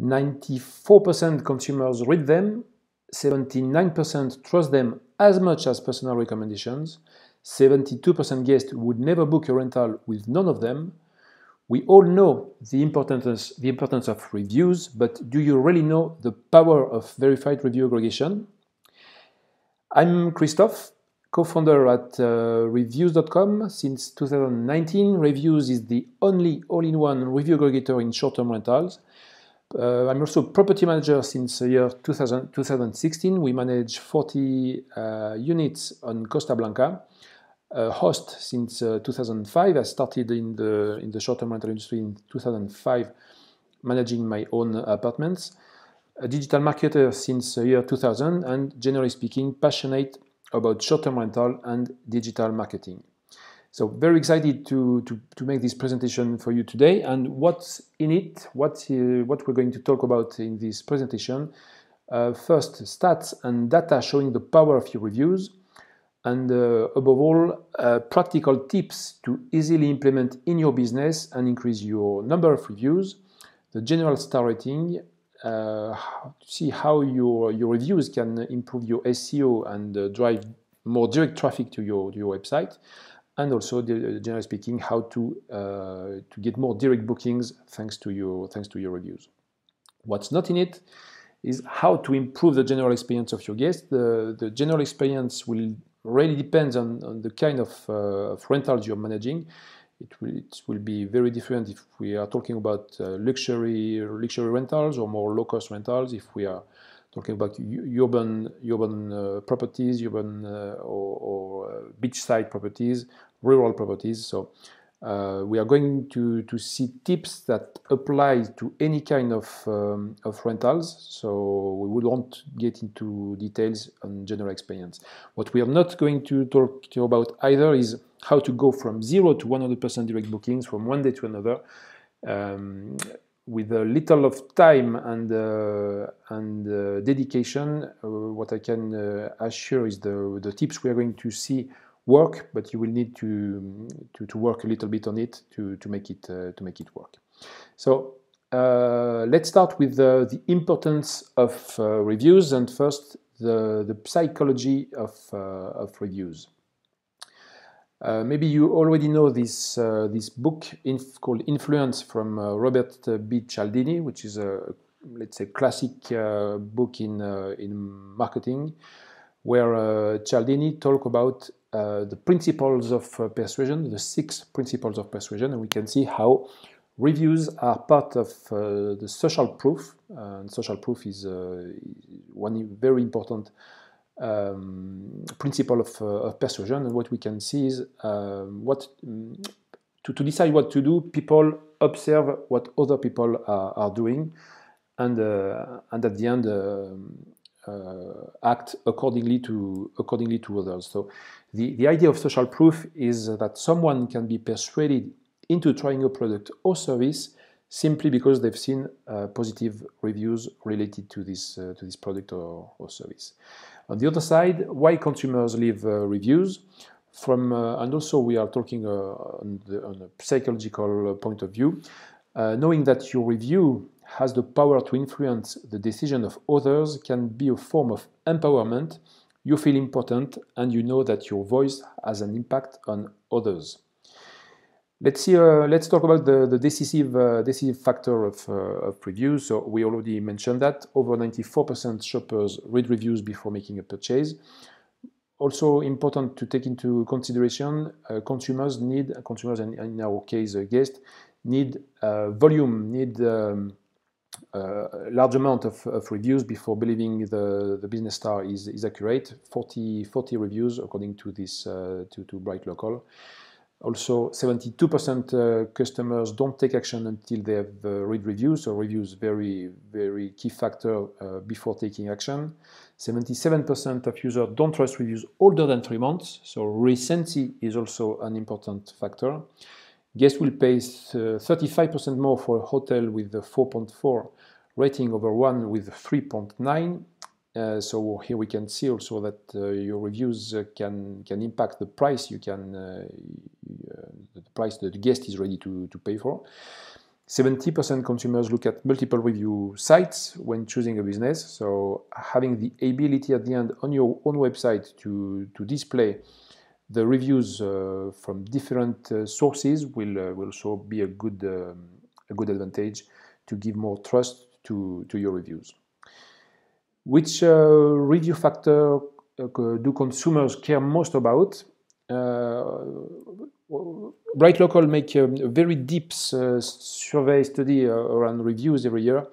94% consumers read them, 79% trust them as much as personal recommendations, 72% guessed would never book a rental with none of them. We all know the importance, the importance of reviews, but do you really know the power of verified review aggregation? I'm Christophe, co-founder at uh, Revyoos.com. Since 2019, Revyoos is the only all-in-one review aggregator in short-term rentals. Uh, I'm also property manager since the year 2000, 2016. We manage 40 uh, units on Costa Blanca. A host since uh, 2005. I started in the in the short-term rental industry in 2005, managing my own apartments. A digital marketer since the year 2000, and generally speaking, passionate about short-term rental and digital marketing. So very excited to, to, to make this presentation for you today. And what's in it, what, uh, what we're going to talk about in this presentation. Uh, first, stats and data showing the power of your reviews. And uh, above all, uh, practical tips to easily implement in your business and increase your number of reviews. The general star rating, uh, see how your, your reviews can improve your SEO and uh, drive more direct traffic to your, to your website and also generally speaking how to uh, to get more direct bookings thanks to your thanks to your reviews. What's not in it is how to improve the general experience of your guests. The, the general experience will really depend on, on the kind of, uh, of, rentals you're managing. It will, it will be very different if we are talking about uh, luxury luxury rentals or more low cost rentals. If we are talking about urban urban uh, properties, urban uh, or, or uh, beachside properties, rural properties. So uh, we are going to, to see tips that apply to any kind of, um, of rentals. So we would not get into details on general experience. What we are not going to talk about either is how to go from zero to 100% direct bookings from one day to another. Um, with a little of time and uh, and uh, dedication, uh, what I can uh, assure is the the tips we are going to see work, but you will need to to, to work a little bit on it to to make it uh, to make it work. So uh, let's start with the importance of reviews and first the the psychology of of reviews. Uh, maybe you already know this uh, this book inf called Influence from uh, Robert B. Cialdini, which is a let's say classic uh, book in uh, in marketing, where Cialdini talk about the principles of persuasion, the six principles of persuasion, and we can see how reviews are part of the social proof. and social proof is one very important um, principle of, uh, of, persuasion. And what we can see is um, what to, to decide what to do, people observe what other people are, are doing, and uh, and at the end uh, uh, act accordingly to accordingly to others. So the, the idea of social proof is that someone can be persuaded into trying a product or service simply because they've seen uh, positive reviews related to this uh, to this product or, or service. On the other side, why consumers leave uh, reviews from, uh, and also we are talking uh, on, the, on, a psychological point of view, knowing that your review has the power to influence the decision of others can be a form of empowerment. You feel important and you know that your voice has an impact on others. Let's see. Uh, let's talk about the, the decisive uh, decisive factor of, uh, of reviews. So we already mentioned that over 94% shoppers read reviews before making a purchase. Also important to take into consideration, uh, consumers need consumers and in our case guests need uh, volume, need um, uh, large amount of, of, reviews before believing the, the business star is, is accurate. 40, 40 reviews according to this to, to Bright Local. Also, 72% uh, customers don't take action until they have uh, read reviews. So reviews very, very key factor uh, before taking action. 77% of users don't trust reviews older than three months. So recency is also an important factor. Guests will pay 35% uh, more for a hotel with a 4.4 rating over one with 3.9 uh, so here we can see also that uh, your reviews uh, can can impact the price you can uh, uh, the price that the guest is ready to, to pay for. 70% consumers look at multiple review sites when choosing a business. So having the ability at the end on your own website to, to display the reviews from different sources will, will also be a good, um, a good advantage to give more trust to, to your reviews. Which uh, review factor uh, do consumers care most about? Uh, Bright Local make a, a very deep uh, survey study uh, around reviews every year,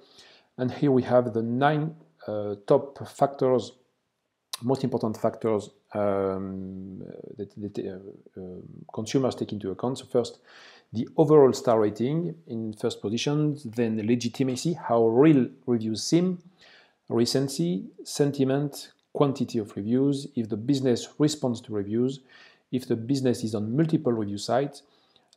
and here we have the nine uh, top factors, most important factors um, that, that consumers take into account. So first, the overall star rating in first position, then legitimacy, how real reviews seem, recency, sentiment, quantity of reviews, if the business responds to reviews, if the business is on multiple review sites,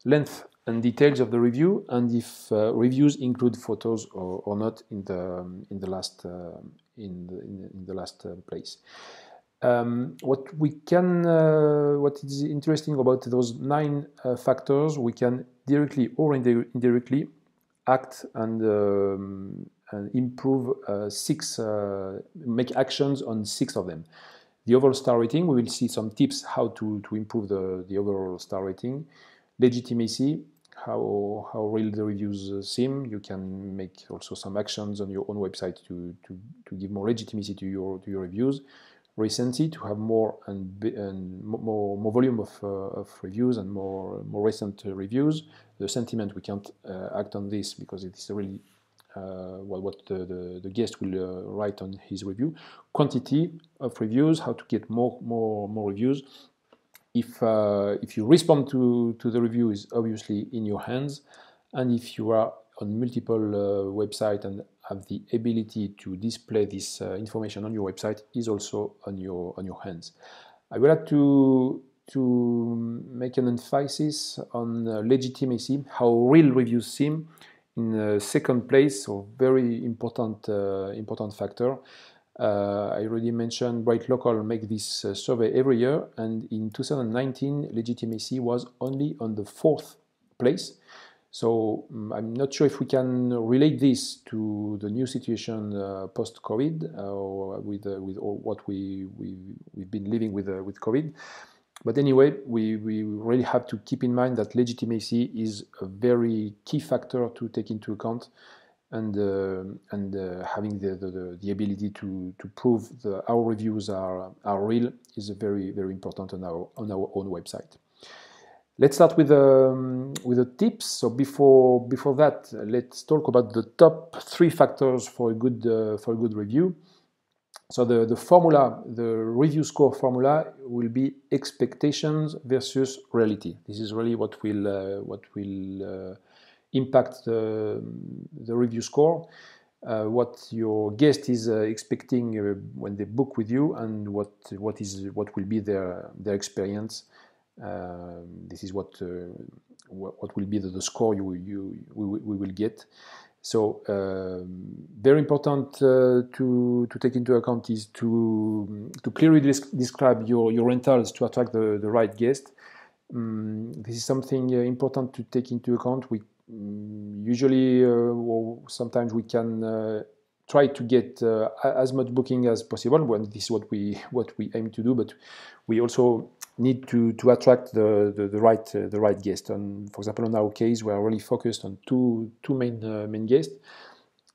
length and details of the review, and if uh, reviews include photos or, or, not in the in the last uh, in, the, in, the, last uh, place. Um, what we can, uh, what is interesting about those nine uh, factors, we can directly or indirectly act and, um, and improve uh, six, make actions on six of them the overall star rating, we will see some tips how to, to improve the, the overall star rating. Legitimacy, how, how real the reviews uh, seem. You can make also some actions on your own website to, to, to give more legitimacy to your, to your reviews. Recency, to have more and, and more, more volume of, uh, of reviews and more, more recent uh, reviews. The sentiment, we can't uh, act on this because it is really uh, what, what the, the, the, guest will uh, write on his review, quantity of reviews, how to get more more more reviews. If uh, if you respond to to the review is obviously in your hands, and if you are on multiple websites and have the ability to display this information on your website is also on your on your hands. I would like to to make an emphasis on legitimacy, how real reviews seem in uh, second place, so very important uh, important factor. Uh, I already mentioned Bright Local make this survey every year, and in 2019, legitimacy was only on the fourth place. So um, I'm not sure if we can relate this to the new situation uh, post-COVID uh, or with uh, with what we, we we've been living with with COVID. But anyway, we, we really have to keep in mind that legitimacy is a very key factor to take into account and, uh, and uh, having the, the, the, ability to, to prove that our reviews are, are real is very, very important on our, on our own website. Let's start with, um, with the tips. So before, before that, let's talk about the top three factors for a good, uh, for a good review. So the, the formula, the review score formula will be expectations versus reality. This is really what will, uh, what will uh, impact the, the review score. Uh, what your guest is uh, expecting uh, when they book with you and what what is what will be their their experience. Um, this is what, uh, what, what will be the, the score you you we, we will get. So um, very important uh, to, to take into account is to, to clearly describe your, your rentals to attract the, the right guest. Um, this is something uh, important to take into account. We um, usually, uh, or sometimes we can uh, try to get uh, as much booking as possible. When this is what we what we aim to do, but we also need to, to attract the, the, the right uh, the right guest. And for example, in our case, we are really focused on two two main uh, main guests: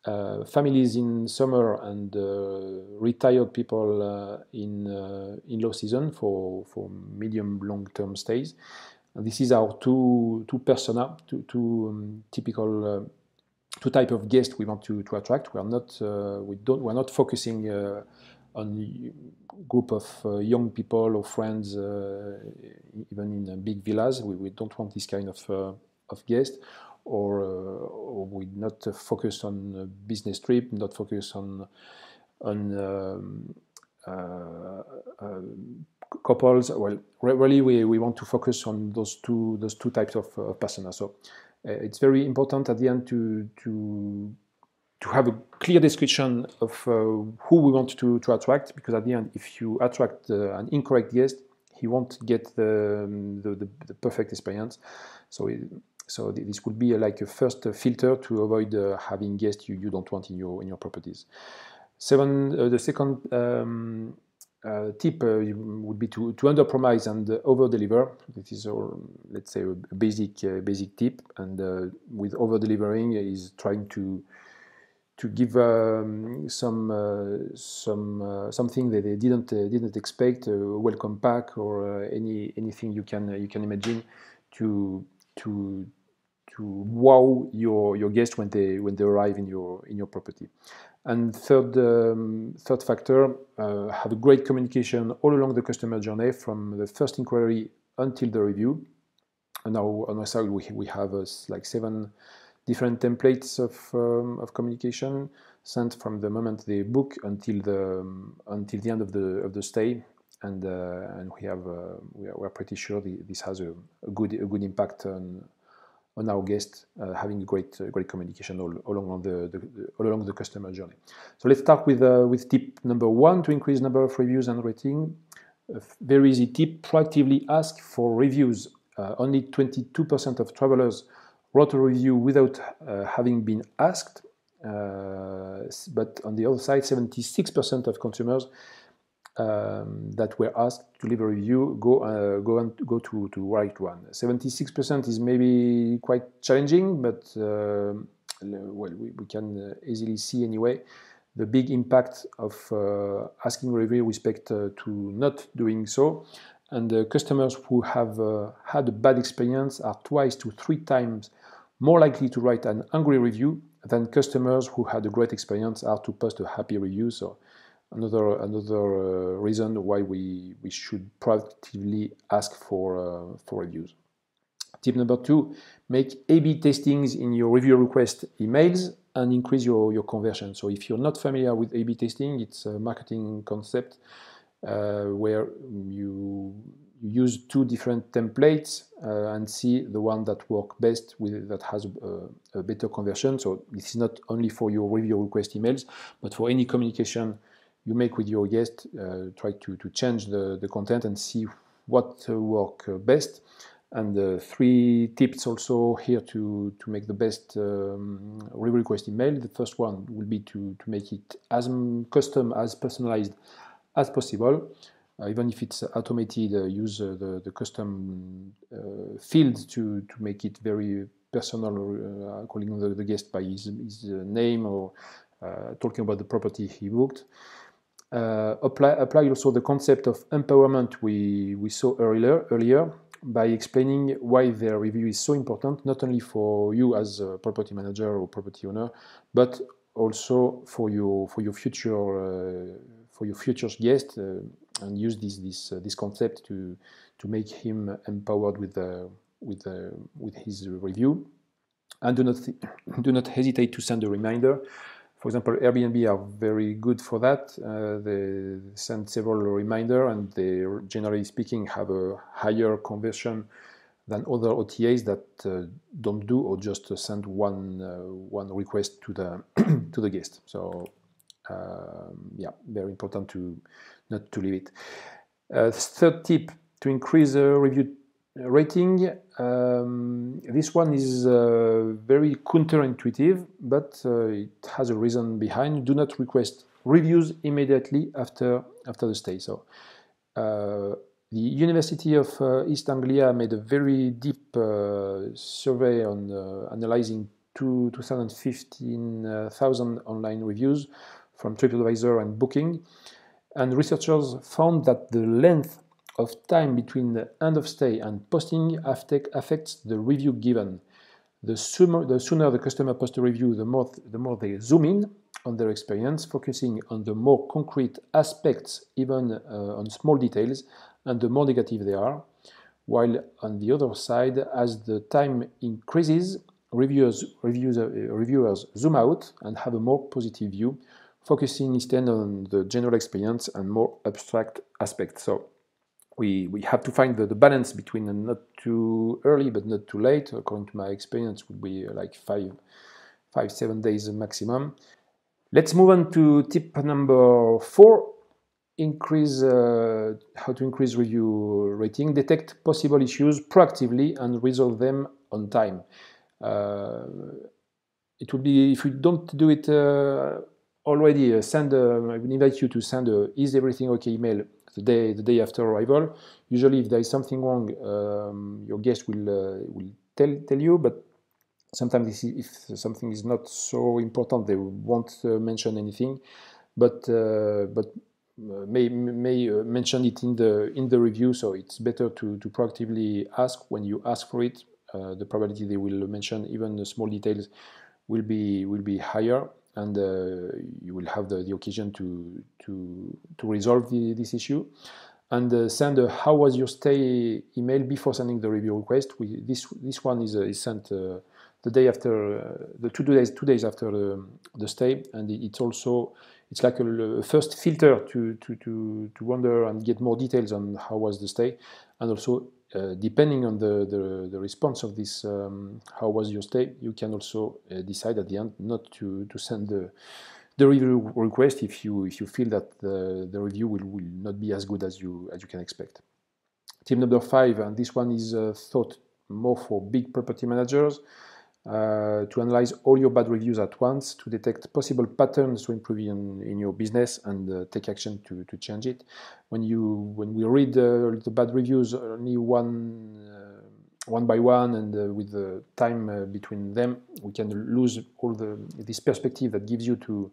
uh, families in summer and uh, retired people uh, in uh, in low season for for medium long term stays. And this is our two two persona, two, two um, typical two type of guests we want to, to attract. We are not we don't we are not focusing on group of uh, young people or friends, uh, even in big villas. We, we, don't want this kind of, uh, of guest. Or, or we not focus on business trip, not focus on on um, uh, uh, couples. Well, really, we, we want to focus on those two those two types of uh, personas. So uh, it's very important at the end to to to have a clear description of uh, who we want to, to attract, because at the end, if you attract uh, an incorrect guest, he won't get the, the, the, the perfect experience. So it, so this would be like a first filter to avoid having guests you, you don't want in your in your properties. Seven, the second um, uh, tip uh, would be to, to under-promise and uh, over-deliver. This is, our, let's say, a basic basic tip. And with over-delivering is trying to to give um, some uh, some uh, something that they didn't uh, didn't expect, a welcome pack or any anything you can you can imagine to to to wow your your guests when they when they arrive in your in your property. And third, um, third factor, uh, have a great communication all along the customer journey from the first inquiry until the review. And now on our side, we, we have uh, like seven different templates of, um, of communication sent from the moment they book until the um, until the end of the of the stay, and uh, and we have uh, we, are, we are pretty sure the, this has a, a, good a good impact on on our guests uh, having a great uh, great communication all, all along the, the, all along the customer journey. So let's start with uh, with tip number one to increase number of reviews and rating. A very easy tip: proactively ask for reviews. only 22% of travelers wrote a review without uh, having been asked. Uh, but on the other side, 76% of consumers um, that were asked to leave a review go uh, go and go to to write one. 76% is maybe quite challenging, but uh, well, we, we can uh, easily see anyway the big impact of uh, asking review respect uh, to not doing so. And the customers who have uh, had a bad experience are twice to three times more likely to write an angry review than customers who had a great experience are to post a happy review. So another another uh, reason why we we should proactively ask for uh, for reviews. Tip number two: make A/B testings in your review request emails and increase your your conversion. So if you're not familiar with A/B testing, it's a marketing concept uh, where you use two different templates uh, and see the one that work best with that has a, a, better conversion. So this is not only for your review request emails, but for any communication you make with your guest, uh, try to, to change the, the content and see what uh, work best. And uh, three tips also here to, to make the best um, review request email. The first one will be to, to make it as custom, as personalized as possible. Uh, even if it's automated, uh, use uh, the, the custom uh, field to, to make it very personal, calling the, the, guest by his, his name or talking about the property he booked. Apply, apply also the concept of empowerment we, we saw earlier, earlier by explaining why their review is so important, not only for you as a property manager or property owner, but also for your for your future uh, for your future guest, and use this this uh, this concept to to make him empowered with the with the with his review, and do not do not hesitate to send a reminder for example, Airbnb are very good for that. Uh, they send several reminders and they, generally speaking, have a higher conversion than other OTAs that uh, don't do or just send one uh, one request to the to the guest. So um, yeah, very important to not to leave it. Uh, third tip to increase the review rating, um, this one is uh, very counterintuitive, but uh, it has a reason behind. Do not request reviews immediately after after the stay. So, uh, the University of uh, East Anglia made a very deep uh, survey on uh, analyzing two, 2015,000 online reviews from TripAdvisor and Booking, and researchers found that the length of time between the end of stay and posting affects the review given. The sooner, the sooner the customer posts a review, the more, the more they zoom in on their experience, focusing on the more concrete aspects, even uh, on small details, and the more negative they are. While on the other side, as the time increases, reviewers, reviewers, uh, reviewers zoom out and have a more positive view, focusing instead on the general experience and more abstract aspects. So we, we have to find the, the balance between not too early but not too late. According to my experience, would be uh, like five, five, seven days maximum. Let's move on to tip number four. Increase uh, how to increase review rating. Detect possible issues proactively and resolve them on time. it would be if you don't do it already. send. I would invite you to send a "Is everything okay?" email the day the day after arrival. Usually, if there is something wrong, um, your guest will will tell tell you, but sometimes if something is not so important, they won't uh, mention anything, but uh, but uh, may may mention it in the in the review. So it's better to to proactively ask when you ask for it. the probability they will mention even the small details will be will be higher and uh, you will have the, the occasion to to to resolve the, this issue. And uh, send a how was your stay email before sending the review request? We, this this one is, uh, is sent the day after uh, the two days two days after the stay and it's also it's like a, a, first filter to, to to to wonder and get more details on how was the stay. And also uh, depending on the, the, the, response of this um, how was your stay you can also uh, decide at the end not to to send the the review request if you if you feel that the, the review will, will not be as good as you as you can expect. Tip number five and this one is uh, thought more for big property managers uh, to analyze all your bad reviews at once, to detect possible patterns to improve in, in your business and uh, take action to, to change it. When you when we read uh, the bad reviews only one uh, one by one and uh, with the time uh, between them, we can lose all the this perspective that gives you to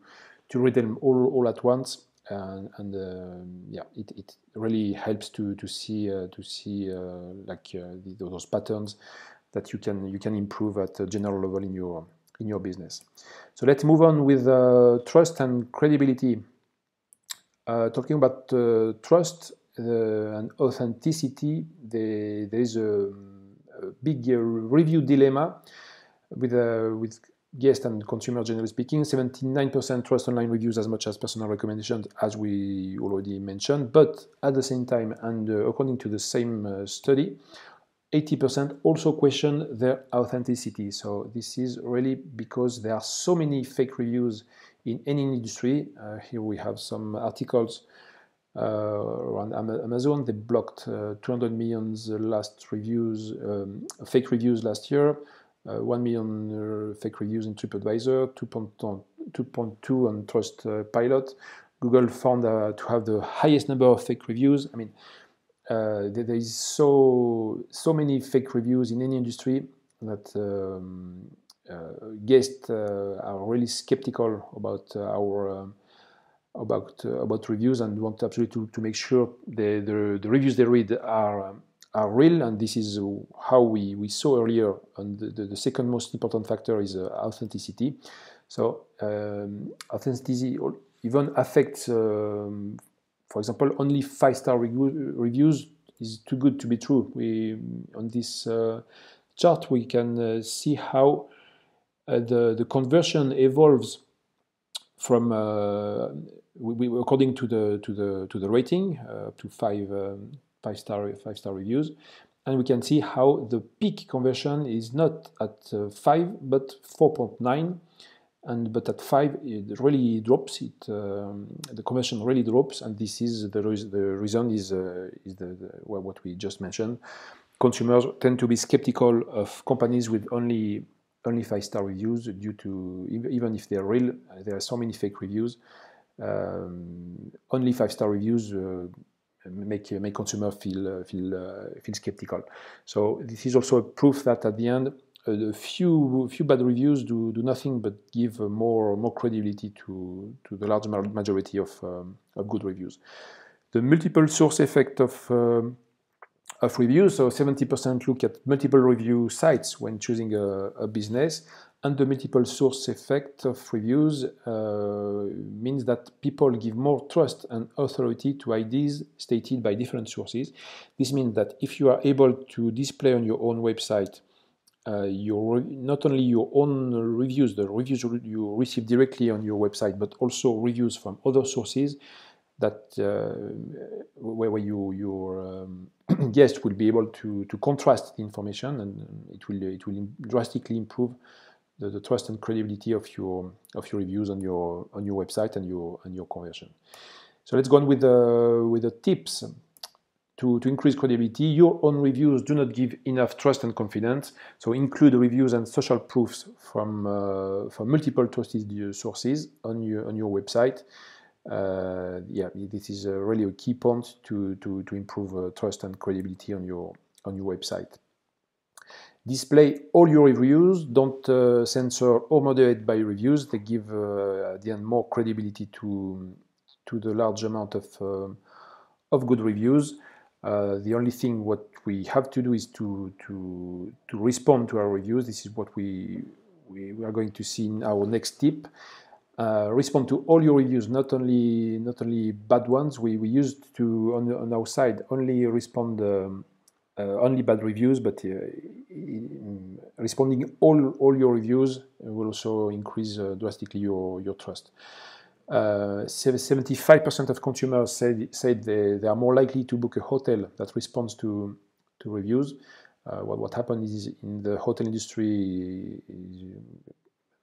to read them all, all at once. And, yeah, it, it really helps to to see to see like those patterns that you can you can improve at a general level in your in your business. So let's move on with uh, trust and credibility. Uh, talking about uh, trust uh, and authenticity, there is a, a big uh, review dilemma with uh, with guest and consumer generally speaking. 79% trust online reviews as much as personal recommendations, as we already mentioned. But at the same time, and according to the same study, 80% also question their authenticity. So this is really because there are so many fake reviews in any industry. Uh, here we have some articles uh, around Amazon. They blocked uh, 200 million last reviews, um, fake reviews last year, uh, 1 million uh, fake reviews in TripAdvisor, 2.2 on Trustpilot. Google found uh, to have the highest number of fake reviews. I mean, uh, there is so so many fake reviews in any industry that um, uh, guests uh, are really skeptical about our um, about about reviews and want absolutely to, to make sure the, the, the reviews they read are are real. And this is how we, we saw earlier. And the, the, the second most important factor is uh, authenticity. So um, authenticity even affects um, for example, only five-star reviews is too good to be true. We on this uh, chart we can uh, see how uh, the the conversion evolves from uh, we, we, according to the to the to the rating uh, to five um, five star five star reviews, and we can see how the peak conversion is not at uh, five but four point nine and but at five it really drops. It um, the conversion really drops. And this is the, the reason is uh, is the, the well, what we just mentioned. Consumers tend to be skeptical of companies with only only five star reviews due to even if they're real there are so many fake reviews. Um, only five star reviews uh, make make consumer feel uh, feel uh, feel skeptical. So this is also a proof that at the end a few few bad reviews do, do nothing but give more more credibility to to the large majority of um, of good reviews. The multiple source effect of um, of reviews. So 70% look at multiple review sites when choosing a, a business, and the multiple source effect of reviews uh, means that people give more trust and authority to ideas stated by different sources. This means that if you are able to display on your own website uh, your not only your own reviews, the reviews you receive directly on your website, but also reviews from other sources that uh, where, where you, your um, guest will be able to, to contrast the information and it will it will drastically improve the, the trust and credibility of your of your reviews on your on your website and your and your conversion. So let's go on with the with the tips to, to increase credibility, your own reviews do not give enough trust and confidence. So include reviews and social proofs from, uh, from multiple trusted sources on your, on your website. Uh, yeah, this is really a key point to, to, to improve uh, trust and credibility on your, on your website. Display all your reviews, don't uh, censor or moderate by reviews. They give uh, at the end more credibility to, to the large amount of, um, of good reviews. Uh, the only thing what we have to do is to, to, to respond to our reviews. This is what we, we, we are going to see in our next tip. Uh, respond to all your reviews, not only not only bad ones. We, we used to on, on our side only respond um, uh, only bad reviews, but uh, responding all all your reviews will also increase uh, drastically your your trust. 75% of consumers said, said they, they are more likely to book a hotel that responds to, to reviews. Uh, what, what happened is in the hotel industry is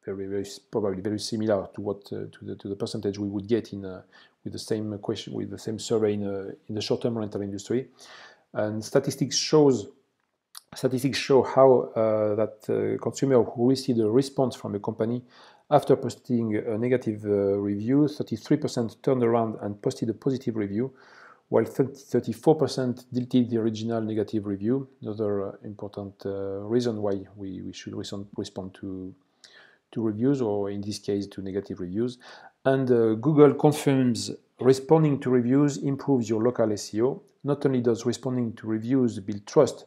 very, very probably very similar to what uh, to the to the percentage we would get in uh, with the same question with the same survey in, in the short-term rental industry. And statistics shows statistics show how uh, that uh, consumer who received a response from a company after posting a negative uh, review, 33% turned around and posted a positive review, while 34% deleted the original negative review. Another uh, important uh, reason why we, we should respond to, to reviews, or in this case to negative reviews. And uh, Google confirms responding to reviews improves your local SEO. Not only does responding to reviews build trust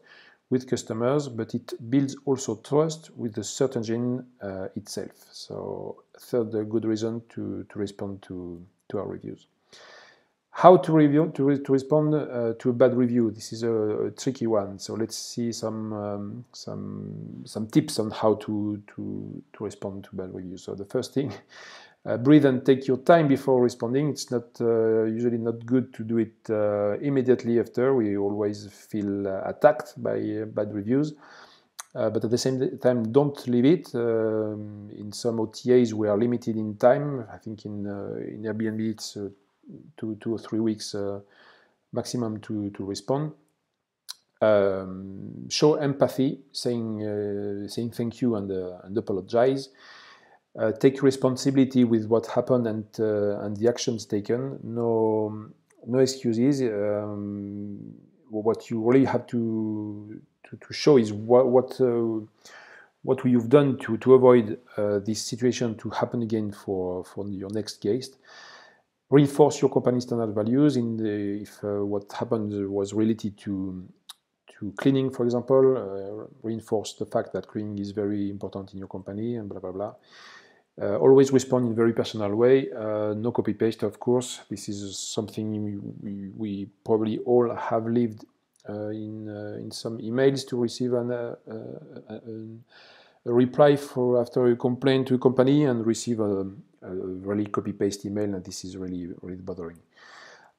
with customers, but it builds also trust with the search engine uh, itself. So third good reason to, to respond to, to our reviews. How to review to, re to respond uh, to a bad review? This is a, a tricky one. So let's see some um, some some tips on how to to to respond to bad reviews. So the first thing uh, breathe and take your time before responding. It's not uh, usually not good to do it uh, immediately after. We always feel uh, attacked by uh, bad reviews. Uh, but at the same time, don't leave it. Um, in some OTAs, we are limited in time. I think in in Airbnb, it's two, two or three weeks maximum to, to respond. Um, show empathy, saying saying thank you and, and apologize uh, take responsibility with what happened and uh, and the actions taken. No no excuses. Um, what you really have to to, to show is what what uh, what you've done to to avoid uh, this situation to happen again for for your next guest. Reinforce your company standard values in the, if uh, what happened was related to to cleaning, for example, uh, reinforce the fact that cleaning is very important in your company and blah blah blah. Uh, always respond in a very personal way, uh, no copy paste, of course. This is something we, we probably all have lived uh, in uh, in some emails to receive an, uh, uh, a reply for after a complaint to a company and receive a, a really copy paste email, and this is really really bothering.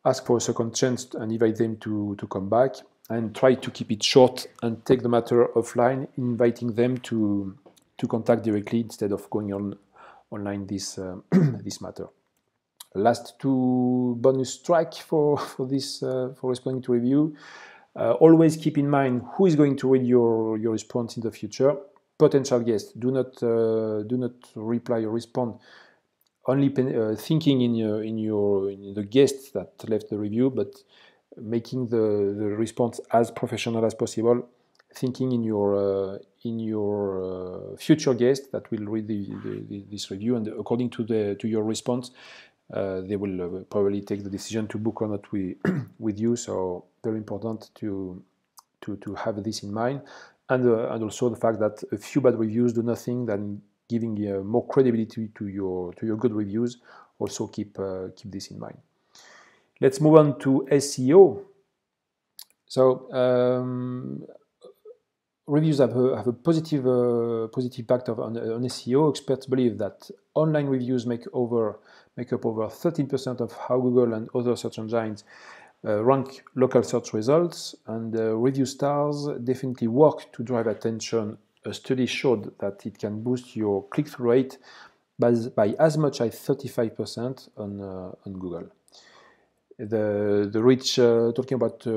Ask for a second chance and invite them to to come back, and try to keep it short and take the matter offline, inviting them to to contact directly instead of going on online this uh, this matter. Last two bonus track for for this uh, for responding to review. Uh, always keep in mind who is going to read your your response in the future. Potential guests. Do not do not reply or respond only uh, thinking in your in your in the guests that left the review, but making the, the response as professional as possible thinking in your uh, in your uh, future guest that will read the, the, this review. And according to the to your response uh, they will probably take the decision to book or not we, with you. So very important to to to have this in mind. And and also the fact that a few bad reviews do nothing than giving more credibility to your to your good reviews. Also keep keep this in mind. Let's move on to SEO so um, reviews have a, have a positive uh, positive impact of, on, on, SEO. Experts believe that online reviews make over make up over 13% of how Google and other search engines uh, rank local search results. And uh, review stars definitely work to drive attention. A study showed that it can boost your click-through rate by, by as much as 35% on uh, on Google. The the rich uh, talking about uh,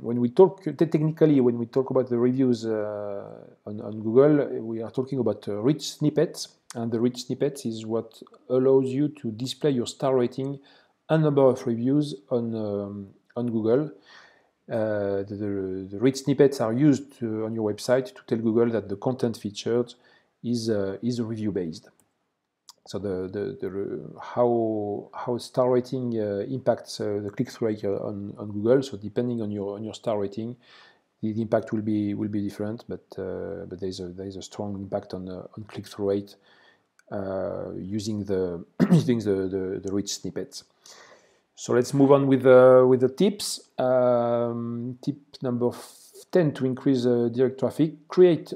when we talk technically when we talk about the reviews uh, on, on Google we are talking about rich snippets and the rich snippets is what allows you to display your star rating and number of reviews on um, on Google. Uh, the, the, the, rich snippets are used to, on your website to tell Google that the content featured is uh, is review based. So the, the, the how how star rating uh, impacts uh, the click through rate on, on Google. So depending on your on your star rating, the, the impact will be will be different. But uh, but there is a there is a strong impact on uh, on click through rate uh, using the using the, the, the rich snippets. So let's move on with uh, with the tips. Um, tip number ten to increase direct traffic: create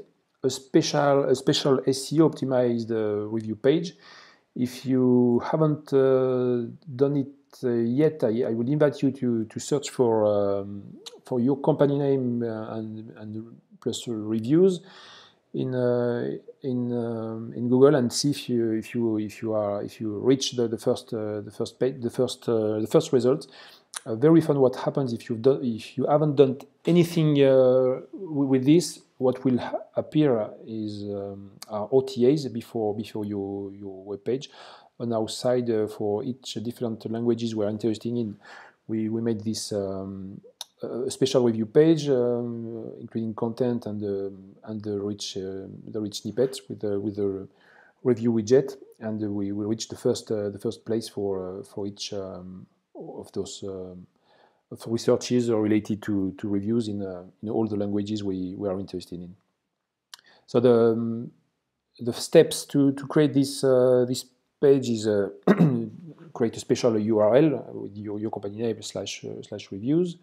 a special a special SEO optimized review page if you haven't uh, done it uh, yet, I, I, would invite you to, to search for um, for your company name uh, and, and plus reviews in uh, in um, in Google and see if you if you if you are if you reach the, the first uh, the first page the first uh, the first result. Very fun. What happens if you've done if you haven't done anything with this? what will appear is um, OTAs before before your your web page. On our side, uh, for each different languages we're interested in, we, we made this um, special review page, um, including content and the and the rich uh, the rich snippets with the with the review widget, and we will reach the first uh, the first place for uh, for each um, of those um, of researches related to, to reviews in, uh, in all the languages we, we are interested in. So the, um, the steps to, to create this, uh, this page is uh, create a special URL with your, your company name slash, uh, slash reviews,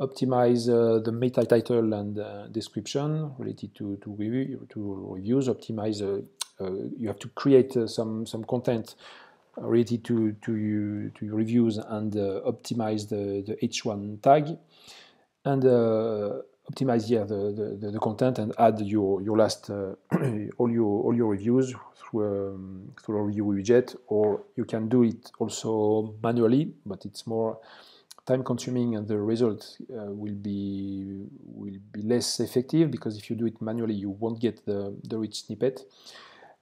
optimize uh, the meta title and uh, description related to, to, review, to reviews, optimize, you have to create some, some content related to, to, to reviews and uh, optimize the, the H1 tag and uh, optimize yeah, the, the, the, content and add your, your last uh, all your all your reviews through, um, through a review widget or you can do it also manually but it's more time consuming and the result uh, will be will be less effective because if you do it manually you won't get the, the rich snippet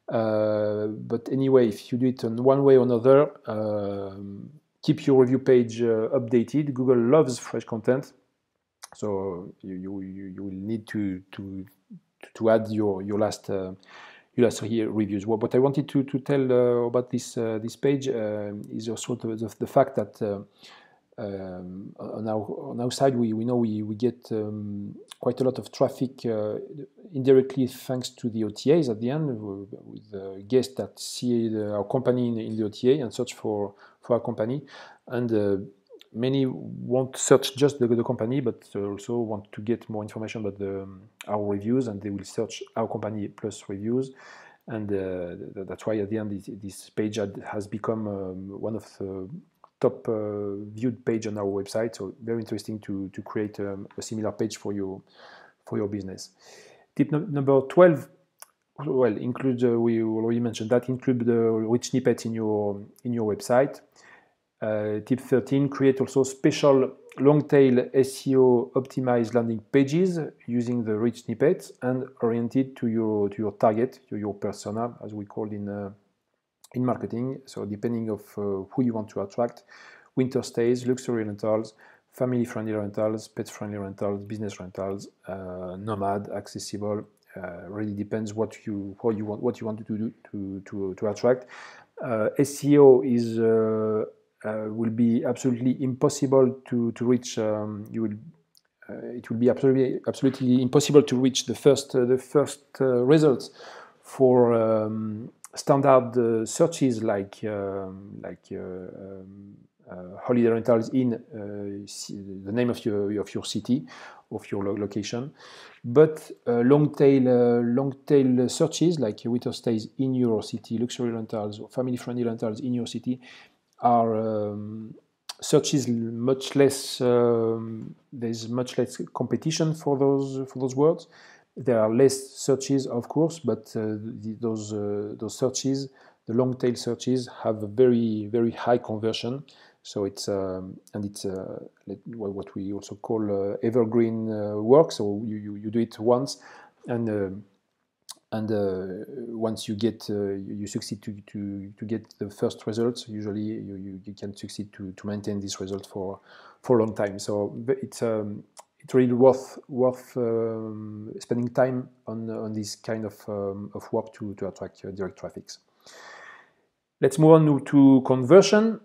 but anyway, if you do it in one way or another, um, keep your review page uh, updated. Google loves fresh content, so you, you, you will need to, to, to add your, your last uh, your last reviews. What, I wanted to, to tell uh, about this uh, this page uh, is also the, the, fact that um, on, our, on our side, we, we know we, we get um, quite a lot of traffic uh, indirectly thanks to the OTAs at the end, with the guests that see the, our company in, in, the OTA and search for, for our company. And uh, many won't search just the, the, company, but also want to get more information about the, um, our reviews, and they will search our company plus reviews. And uh, that's why at the end, this, this page has become um, one of the top uh, viewed page on our website. So very interesting to, to create um, a similar page for your, for your business. Tip no number 12, well, include, uh, we already mentioned that, include the rich snippets in your, in your website. Uh, tip 13, create also special long tail SEO optimized landing pages using the rich snippets and oriented to your, to your target, to your persona, as we call in uh, in marketing. So depending of uh, who you want to attract, winter stays, luxury rentals, family-friendly rentals, pet-friendly rentals, business rentals, uh, nomad, accessible. Uh, really depends what you what you want what you want to do to to to attract. Uh, SEO is uh, uh, will be absolutely impossible to to reach. Um, you will it will be absolutely absolutely impossible to reach the first the first results for um, standard uh, searches like um, like uh, um, uh, holiday rentals in the name of your of your city of your lo location. But long tail long tail searches like winter stays in your city luxury rentals or family friendly rentals in your city are um, searches much less um, there's much less competition for those for those words there are less searches, of course, but uh, the, those uh, those searches, the long tail searches, have a very very high conversion. So it's um, and it's uh, what we also call uh, evergreen uh, work. So you, you, you do it once, and um, and uh, once you get you succeed to, to, to get the first results usually you, you, you, can succeed to, to maintain this result for for a long time so it's um, it's really worth worth um, spending time on on this kind of um, of work to, to attract uh, direct traffics. Let's move on to conversion.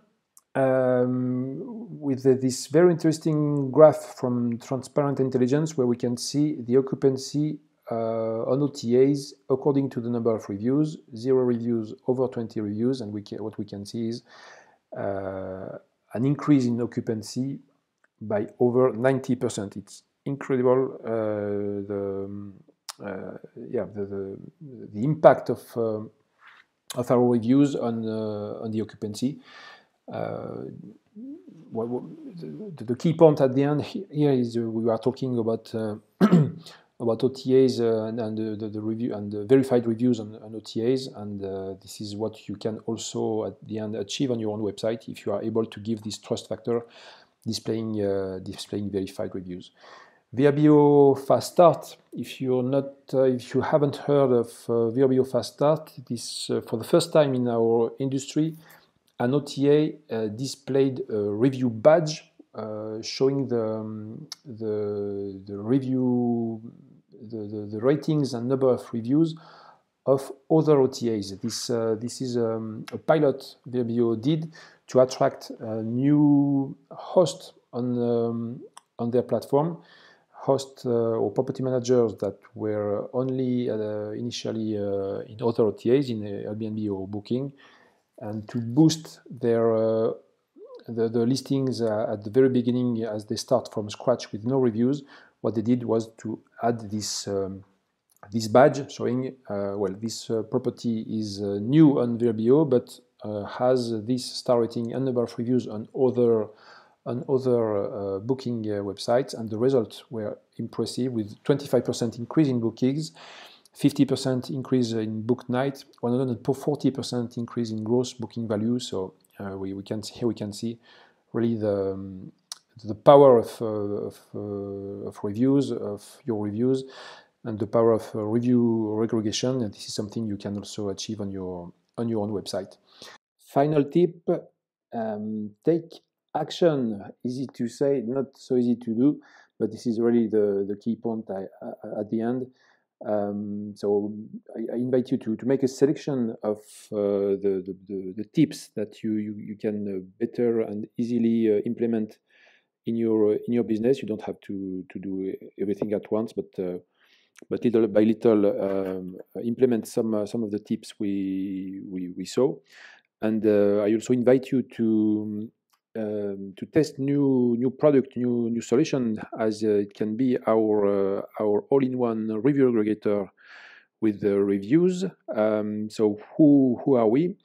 Um, with this very interesting graph from transparent intelligence where we can see the occupancy uh, on OTAs according to the number of reviews, zero reviews over 20 reviews, and we can, what we can see is uh, an increase in occupancy by over 90%. It's incredible uh, the uh, yeah the, the, the impact of uh, of our reviews on uh, on the occupancy. What, what, the, the, key point at the end here is we are talking about about OTAs uh, and, and the, the, review and the verified reviews on, on OTAs, and uh, this is what you can also at the end achieve on your own website if you are able to give this trust factor, displaying uh, displaying verified reviews. VRBO Fast Start. If you're not, uh, if you haven't heard of uh, VRBO Fast Start, this uh, for the first time in our industry, an OTA uh, displayed a review badge showing the, um, the the review the, the, the, ratings and number of reviews of other OTAs. This, uh, this is um, a pilot VRBO did to attract a new host on, um, on their platform, host uh, or property managers that were only uh, initially uh, in other OTAs, in Airbnb or Booking, and to boost their uh, the, the listings uh, at the very beginning as they start from scratch with no reviews what they did was to add this um, this badge showing uh, well this uh, property is uh, new on VRBO but uh, has this star rating and number of reviews on other on other uh, booking uh, websites. And the results were impressive with 25% increase in bookings 50% increase in booked night 140% increase in gross booking value. So we, we can see here we can see really the um, the power of, uh, of, uh, of, reviews, of your reviews, and the power of uh, review regression. And this is something you can also achieve on your on your own website. Final tip: um, take action. Easy to say, not so easy to do, but this is really the the key point I, at the end. Um, so I, I, invite you to, to make a selection of uh, the, the, the, tips that you, you, you can uh, better and easily uh, implement in your in your business. You don't have to to do everything at once, but uh, but little by little um, implement some uh, some of the tips we we, we saw. And uh, I also invite you to um, to test new new product, new new solution, as uh, it can be our uh, our all-in-one review aggregator with the Revyoos. Um, so who who are we?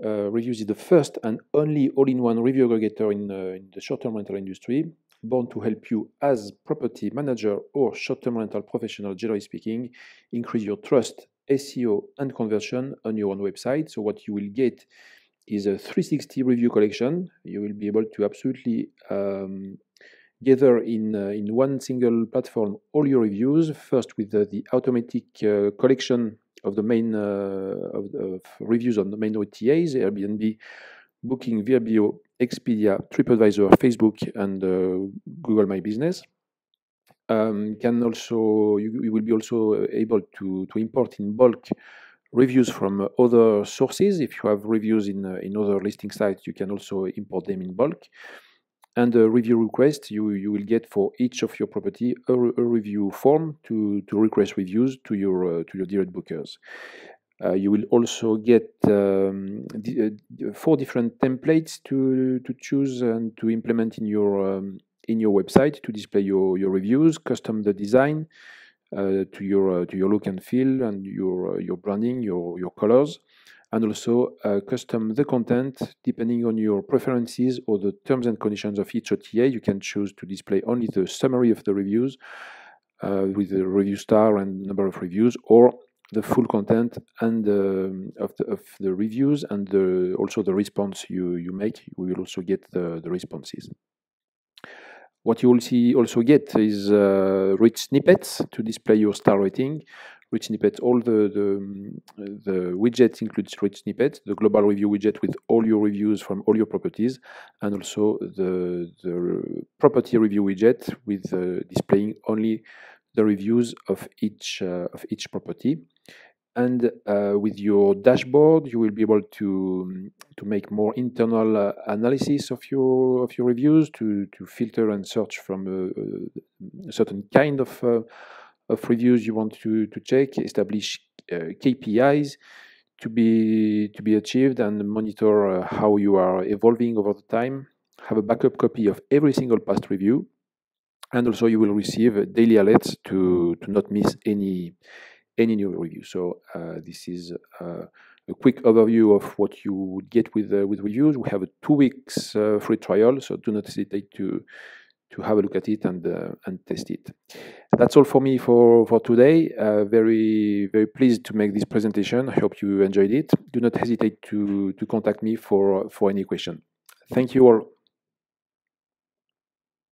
Uh, Revyoos is the first and only all-in-one review aggregator in, uh, in the short-term rental industry, born to help you as property manager or short-term rental professional, generally speaking, increase your trust, SEO, and conversion on your own website. So what you will get is a 360 review collection. You will be able to absolutely um, gather in uh, in one single platform all your reviews. First with uh, the automatic uh, collection of the main uh, of, of, reviews on the main OTAs, Airbnb, Booking, VRBO, Expedia, TripAdvisor, Facebook, and uh, Google My Business. Um, can also you, you, will be also able to to import in bulk reviews from other sources. If you have reviews in uh, in other listing sites, you can also import them in bulk and a review request you, you will get for each of your property a, a review form to, to request reviews to your uh, to your direct bookers. Uh, you will also get um, uh, four different templates to to choose and to implement in your um, in your website to display your, your reviews, custom the design uh, to your uh, to your look and feel and your uh, your branding, your your colors and also uh, custom the content depending on your preferences or the terms and conditions of each OTA. You can choose to display only the summary of the reviews with the review star and number of reviews, or the full content and uh, of, the, of the reviews and the, also the response you, you make. We will also get the, the responses. What you will see also get is uh, rich snippets to display your star rating. Rich snippets, all the, the, the widget includes rich snippets, the global review widget with all your reviews from all your properties, and also the, the property review widget with uh, displaying only the reviews of each uh, of each property and uh, with your dashboard you will be able to to make more internal uh, analysis of your of your reviews to to filter and search from a, a certain kind of uh, of reviews you want to to check establish uh, KPIs to be to be achieved and monitor uh, how you are evolving over the time. Have a backup copy of every single past review. And also you will receive daily alerts to to not miss any any new review. So uh, this is uh, a quick overview of what you would get with uh, with Revyoos. We have a two weeks free trial, so do not hesitate to to have a look at it and uh, and test it. That's all for me for for today. Uh, very very pleased to make this presentation. I hope you enjoyed it. Do not hesitate to to contact me for for any question. Thank you all.